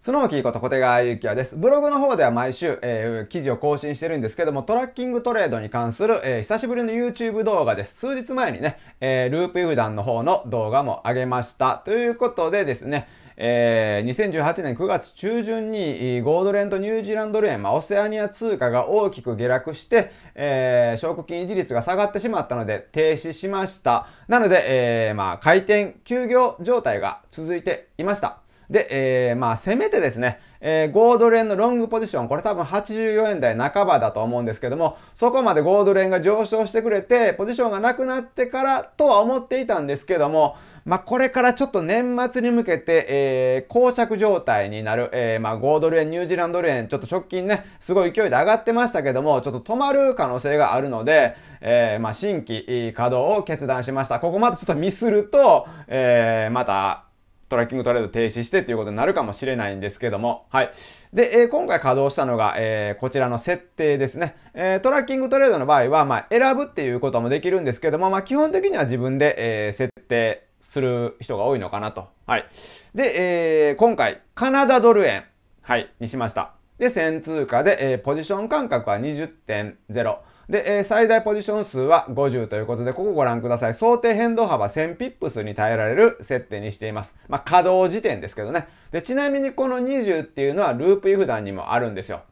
スノーキーこと小手川幸也です。ブログの方では毎週、えー、記事を更新してるんですけども、トラッキングトレードに関する、えー、久しぶりの YouTube 動画です。数日前にね、えー、ループ油断の方の動画も上げました。ということでですね、えー、2018年9月中旬にゴードレンとニュージーランドル円、まあ、オセアニア通貨が大きく下落して、えー、証拠金維持率が下がってしまったので停止しました。なので、えー、まあ、回転、休業状態が続いていました。で、えー、まあ、せめてですね、えー、ゴードル円のロングポジション、これ多分84円台半ばだと思うんですけども、そこまでゴードル円が上昇してくれて、ポジションがなくなってからとは思っていたんですけども、まあ、これからちょっと年末に向けて、えー、膠着状態になる、えー、まあ、5ドル円、ニュージーランドル円、ちょっと直近ね、すごい勢いで上がってましたけども、ちょっと止まる可能性があるので、えー、まあ、新規稼働を決断しました。ここまでちょっとミスると、えー、また、トラッキングトレード停止してっていうことになるかもしれないんですけども、はい。で、えー、今回稼働したのが、えー、こちらの設定ですね。えー、トラッキングトレードの場合は、まあ、選ぶっていうこともできるんですけども、まあ、基本的には自分で、え、設定する人が多いのかなと。はい。で、え、今回、カナダドル円、はい、にしました。で、1000通貨で、えー、ポジション間隔は20.0。で、えー、最大ポジション数は50ということで、ここご覧ください。想定変動幅1000ピップスに耐えられる設定にしています。まあ、稼働時点ですけどね。で、ちなみにこの20っていうのはループイフダンにもあるんですよ。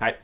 はい。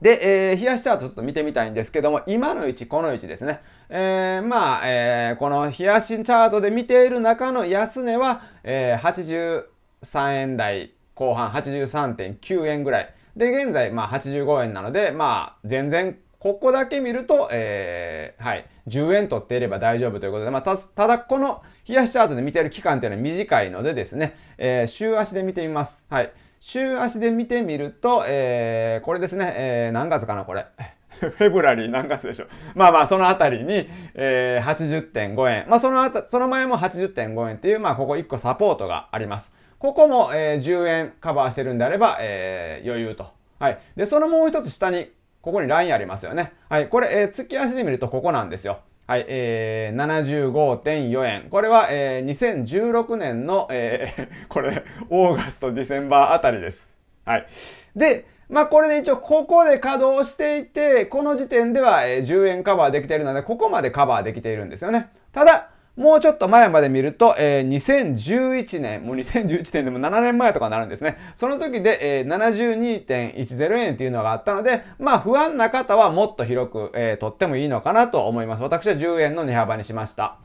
で、えー、冷やしチャートちょっと見てみたいんですけども、今の位置、この位置ですね。えー、まあ、えー、この冷やしチャートで見ている中の安値は、えー、83円台後半、83.9円ぐらい。で、現在、まあ、85円なので、まあ、全然ここだけ見ると、えー、はい、10円取っていれば大丈夫ということで、まあ、た、ただこの冷やしチャートで見てる期間というのは短いのでですね、えー、週足で見てみます。はい。週足で見てみると、えー、これですね、えー、何月かな、これ。フェブラリー何月でしょう。まあまあ、そのあたりに、えー、80.5円。まあ、そのあた、その前も80.5円っていう、まあ、ここ1個サポートがあります。ここも、えー、10円カバーしてるんであれば、えー、余裕と。はい。で、そのもう一つ下にここにラインありますよね。はい。これ、えー、月足で見るとここなんですよ。はい、えー、75.4円。これは、えー、2016年の、えー、これ、オーガスト、ディセンバーあたりです。はい。で、まあ、これで一応、ここで稼働していて、この時点では、えー、10円カバーできているので、ここまでカバーできているんですよね。ただ、もうちょっと前まで見ると、えー、2011年、もう2011年でも7年前とかになるんですね。その時で、えー、72.10円っていうのがあったので、まあ不安な方はもっと広く、えー、取ってもいいのかなと思います。私は10円の値幅にしました。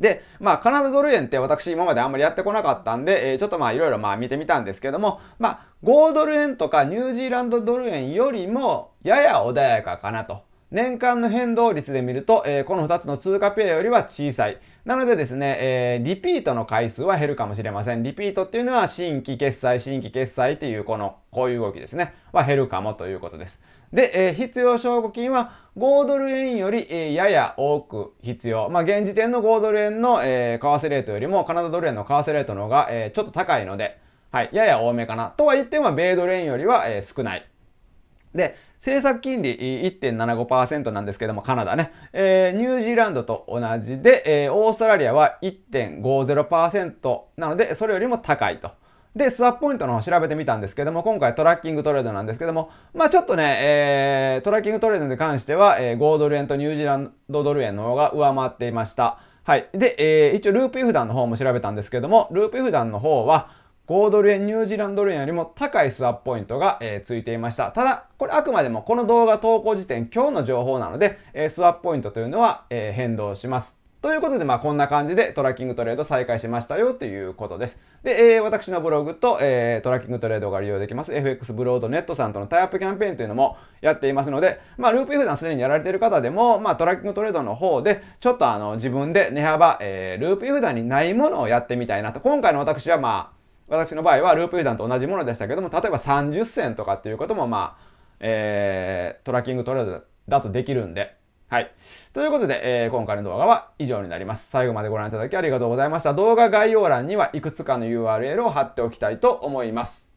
で、まあ、カナダドル円って私今まであんまりやってこなかったんで、えー、ちょっとまあいろいろまあ見てみたんですけども、まあ、5ドル円とかニュージーランドドル円よりもやや穏やかかなと。年間の変動率で見ると、えー、この2つの通貨ペアよりは小さい。なのでですね、えー、リピートの回数は減るかもしれません。リピートっていうのは新規決済、新規決済っていうこの、こういう動きですね。は減るかもということです。で、えー、必要証拠金は5ドル円より、えー、やや多く必要。まあ、現時点の5ドル円の、えー、為替レートよりもカナダドル円の為替レートの方が、えー、ちょっと高いので、はい、やや多めかな。とは言っても、米ドル円よりは、えー、少ない。で、政策金利1.75%なんですけども、カナダね。えー、ニュージーランドと同じで、えー、オーストラリアは1.50%なので、それよりも高いと。で、スワップポイントの方調べてみたんですけども、今回トラッキングトレードなんですけども、まあちょっとね、えー、トラッキングトレードに関しては、えー、5ドル円とニュージーランドドル円の方が上回っていました。はい。で、えー、一応ループイフダンの方も調べたんですけども、ループイフダンの方は、5ドル円、ニュージーランドル円よりも高いスワップポイントが、えー、ついていました。ただ、これあくまでもこの動画投稿時点、今日の情報なので、えー、スワップポイントというのは、えー、変動します。ということで、まあ、こんな感じでトラッキングトレード再開しましたよということです。で、えー、私のブログと、えー、トラッキングトレードが利用できます FX ブロードネットさんとのタイアップキャンペーンというのもやっていますので、まあ、ループ普段すでにやられている方でも、まあ、トラッキングトレードの方で、ちょっとあの、自分で値幅、えー、ループ普段にないものをやってみたいなと。今回の私は、まあ、私の場合はループ油断と同じものでしたけども、例えば30銭とかっていうことも、まあ、えー、トラッキングトレードだとできるんで、はい。ということで、えー、今回の動画は以上になります。最後までご覧いただきありがとうございました。動画概要欄にはいくつかの URL を貼っておきたいと思います。